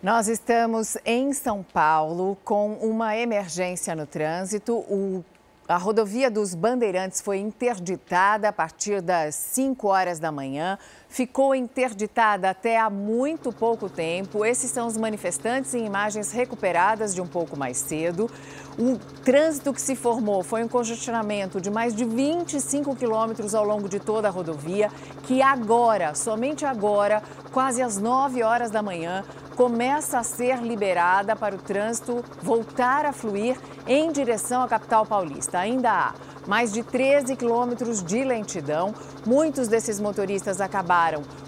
Nós estamos em São Paulo com uma emergência no trânsito. O a rodovia dos Bandeirantes foi interditada a partir das 5 horas da manhã. Ficou interditada até há muito pouco tempo. Esses são os manifestantes em imagens recuperadas de um pouco mais cedo. O trânsito que se formou foi um congestionamento de mais de 25 quilômetros ao longo de toda a rodovia, que agora, somente agora, quase às 9 horas da manhã, começa a ser liberada para o trânsito voltar a fluir em direção à capital paulista. Ainda há mais de 13 quilômetros de lentidão. Muitos desses motoristas acabaram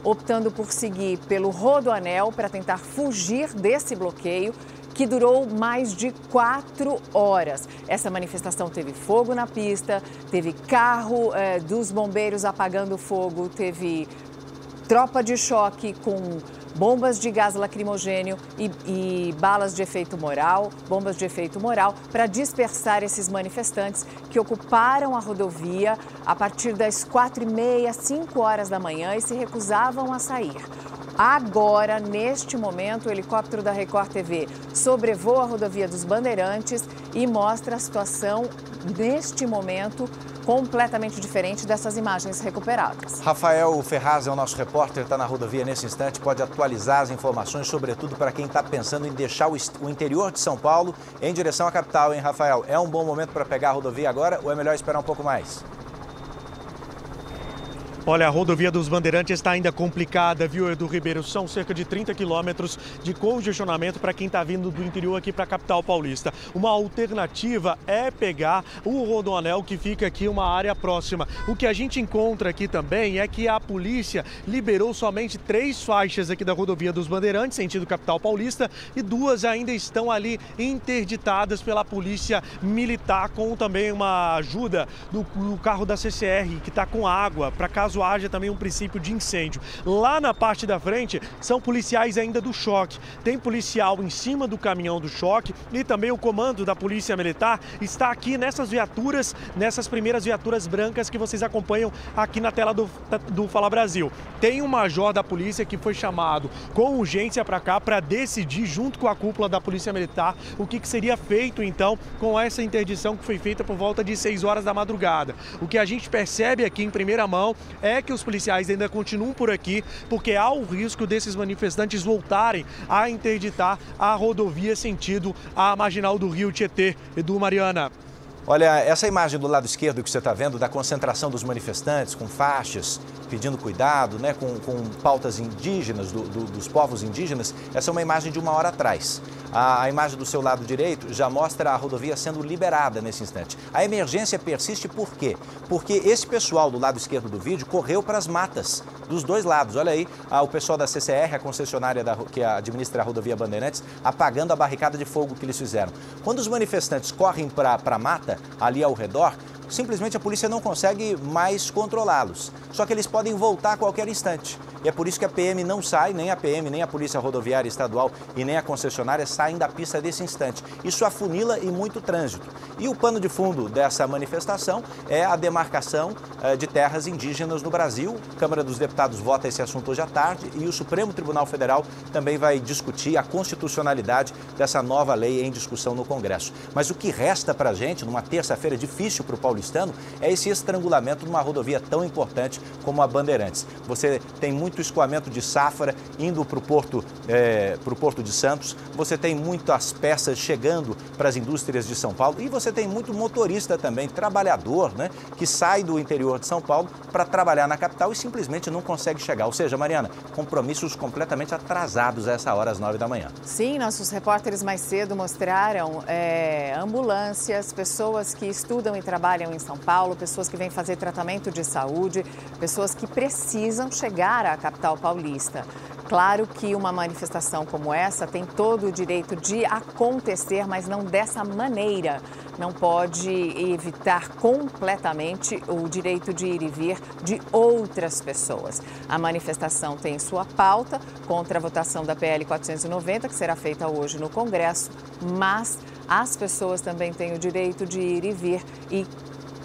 optando por seguir pelo Rodoanel para tentar fugir desse bloqueio que durou mais de quatro horas. Essa manifestação teve fogo na pista, teve carro eh, dos bombeiros apagando fogo, teve tropa de choque com bombas de gás lacrimogênio e, e, balas de efeito moral, bombas de efeito moral, para dispersar esses manifestantes que ocuparam a rodovia a partir das quatro e meia, cinco horas da manhã e se recusavam a sair. Agora, neste momento, o helicóptero da Record TV sobrevoa a rodovia dos Bandeirantes e mostra a situação neste momento completamente diferente dessas imagens recuperadas. Rafael Ferraz é o nosso repórter, está na rodovia nesse instante, pode atualizar as informações, sobretudo para quem está pensando em deixar o, interior de São Paulo em direção à capital, hein, Rafael? É um bom momento para pegar a rodovia agora ou é melhor esperar um pouco mais? Olha, a rodovia dos Bandeirantes está ainda complicada, viu, Edu Ribeiro? São cerca de 30 quilômetros de congestionamento para quem está vindo do interior aqui para a capital paulista. Uma alternativa é pegar o Rodoanel, que fica aqui uma área próxima. O que a gente encontra aqui também é que a polícia liberou somente três faixas aqui da rodovia dos Bandeirantes, sentido capital paulista, e duas ainda estão ali interditadas pela polícia militar, com também uma ajuda do, do carro da CCR, que está com água, para caso caso haja também um princípio de incêndio. Lá na parte da frente são policiais ainda do choque. Tem policial em cima do caminhão do choque e também o comando da Polícia Militar está aqui nessas viaturas, nessas primeiras viaturas brancas que vocês acompanham aqui na tela do, do Fala Brasil. Tem um major da polícia que foi chamado com urgência para cá para decidir, junto com a cúpula da Polícia Militar, o que, que seria feito então com essa interdição que foi feita por volta de 6 horas da madrugada. O que a gente percebe aqui em primeira mão é que os policiais ainda continuam por aqui, porque há o risco desses manifestantes voltarem a interditar a rodovia sentido a marginal do Rio Tietê. Edu Mariana. Olha, essa imagem do lado esquerdo que você está vendo, da concentração dos manifestantes com faixas, pedindo cuidado, né, com, com pautas indígenas, do, do, dos povos indígenas, essa é uma imagem de uma hora atrás. A, a, imagem do seu lado direito já mostra a rodovia sendo liberada nesse instante. A emergência persiste por quê? Porque esse pessoal do lado esquerdo do vídeo correu para as matas dos dois lados. Olha aí, o pessoal da CCR, a concessionária da, que administra a rodovia Bandeirantes, apagando a barricada de fogo que eles fizeram. Quando os manifestantes correm para a mata, ali ao redor, simplesmente a polícia não consegue mais controlá-los. Só que eles podem voltar a qualquer instante. E é por isso que a PM não sai, nem a PM, nem a Polícia Rodoviária Estadual e nem a concessionária saem da pista desse instante. Isso afunila e muito trânsito. E o pano de fundo dessa manifestação é a demarcação eh, de terras indígenas no Brasil. A Câmara dos Deputados vota esse assunto hoje à tarde e o Supremo Tribunal Federal também vai discutir a constitucionalidade dessa nova lei em discussão no Congresso. Mas o que resta para a gente, numa terça-feira difícil para o paulistano, é esse estrangulamento numa rodovia tão importante como a Bandeirantes. Você tem muito escoamento de safra indo para o porto, é, porto de Santos, você tem muitas peças chegando para as indústrias de São Paulo e você tem muito motorista também, trabalhador, né, que sai do interior de São Paulo para trabalhar na capital e simplesmente não consegue chegar. Ou seja, Mariana, compromissos completamente atrasados a essa hora, às nove da manhã. Sim, nossos repórteres mais cedo mostraram é, ambulâncias, pessoas que estudam e trabalham em São Paulo, pessoas que vêm fazer tratamento de saúde, pessoas que precisam chegar à capital paulista. Claro que uma manifestação como essa tem todo o direito de acontecer, mas não dessa maneira. Não pode evitar completamente o direito de ir e vir de outras pessoas. A manifestação tem sua pauta contra a votação da PL 490, que será feita hoje no Congresso, mas as pessoas também têm o direito de ir e vir e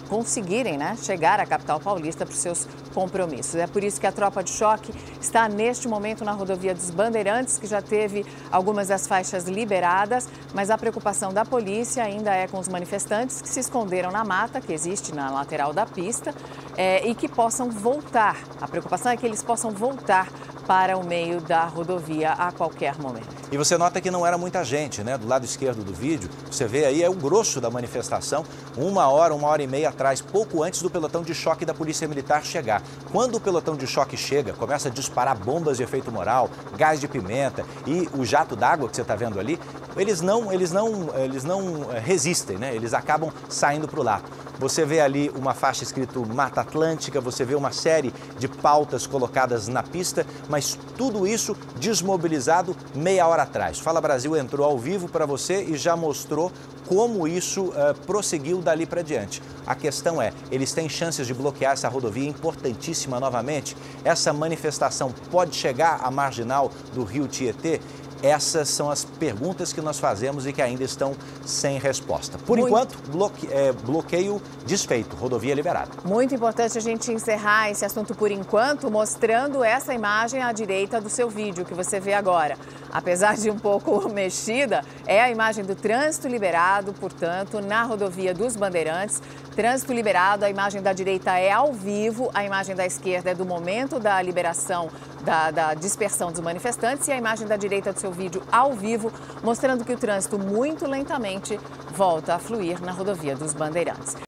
conseguirem né, chegar à capital paulista para os seus compromissos. É por isso que a tropa de choque está neste momento na rodovia dos Bandeirantes, que já teve algumas das faixas liberadas, mas a preocupação da polícia ainda é com os manifestantes que se esconderam na mata que existe na lateral da pista é, e que possam voltar. A preocupação é que eles possam voltar para o meio da rodovia a qualquer momento. E você nota que não era muita gente, né? Do lado esquerdo do vídeo, você vê aí é o grosso da manifestação, uma hora, uma hora e meia atrás, pouco antes do pelotão de choque da Polícia Militar chegar. Quando o pelotão de choque chega, começa a disparar bombas de efeito moral, gás de pimenta e o jato d'água que você está vendo ali, eles não, eles não, eles não eh, resistem, né? Eles acabam saindo para o lado. Você vê ali uma faixa escrito Mata Atlântica, você vê uma série de pautas colocadas na pista, mas tudo isso desmobilizado meia hora atrás. Fala Brasil entrou ao vivo para você e já mostrou como isso uh, prosseguiu dali para diante. A questão é, eles têm chances de bloquear essa rodovia importantíssima novamente? Essa manifestação pode chegar à marginal do rio Tietê? Essas são as perguntas que nós fazemos e que ainda estão sem resposta. Por Muito... enquanto, bloque... é, bloqueio desfeito, rodovia liberada. Muito importante a gente encerrar esse assunto por enquanto, mostrando essa imagem à direita do seu vídeo que você vê agora. Apesar de um pouco mexida, é a imagem do trânsito liberado, portanto, na rodovia dos Bandeirantes. Trânsito liberado, a imagem da direita é ao vivo, a imagem da esquerda é do momento da liberação, da, da dispersão dos manifestantes e a imagem da direita do seu vídeo ao vivo, mostrando que o trânsito muito lentamente volta a fluir na rodovia dos Bandeirantes.